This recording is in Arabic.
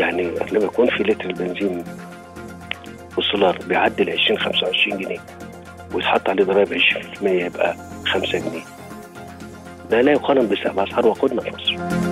يعني لما يكون في لتر البنزين والسولار بيعدي ال 20 25 جنيه ويتحط عليه ضرائب 20% يبقى 5 جنيه. ده لا يقارن بأسعار وقودنا في مصر.